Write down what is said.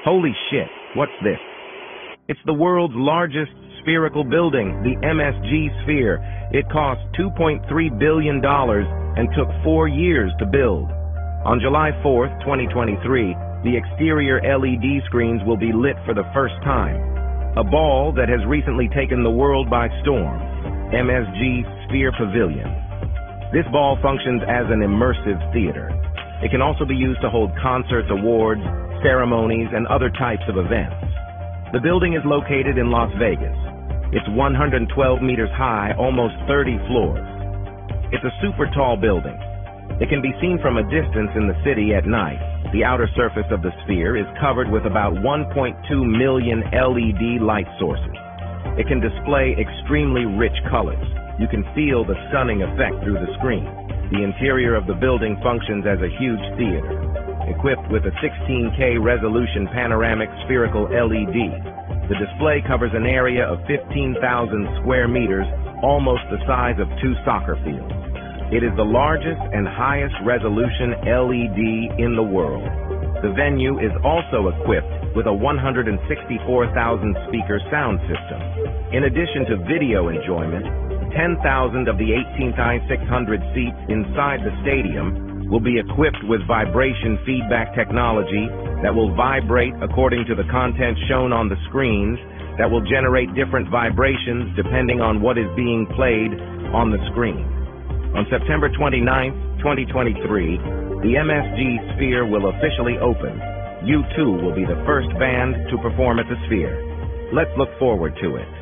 Holy shit, what's this? It's the world's largest spherical building, the MSG Sphere. It cost $2.3 billion and took four years to build. On July 4th, 2023, the exterior LED screens will be lit for the first time. A ball that has recently taken the world by storm, MSG Sphere Pavilion. This ball functions as an immersive theater. It can also be used to hold concerts, awards, ceremonies, and other types of events. The building is located in Las Vegas. It's 112 meters high, almost 30 floors. It's a super tall building. It can be seen from a distance in the city at night. The outer surface of the sphere is covered with about 1.2 million LED light sources. It can display extremely rich colors. You can feel the stunning effect through the screen. The interior of the building functions as a huge theater, equipped with a 16K resolution panoramic spherical LED. The display covers an area of 15,000 square meters, almost the size of two soccer fields. It is the largest and highest resolution LED in the world. The venue is also equipped with a 164,000 speaker sound system. In addition to video enjoyment, 10,000 of the 18,600 seats inside the stadium will be equipped with vibration feedback technology that will vibrate according to the content shown on the screens that will generate different vibrations depending on what is being played on the screen. On September 29, 2023, the MSG Sphere will officially open. U2 will be the first band to perform at the Sphere. Let's look forward to it.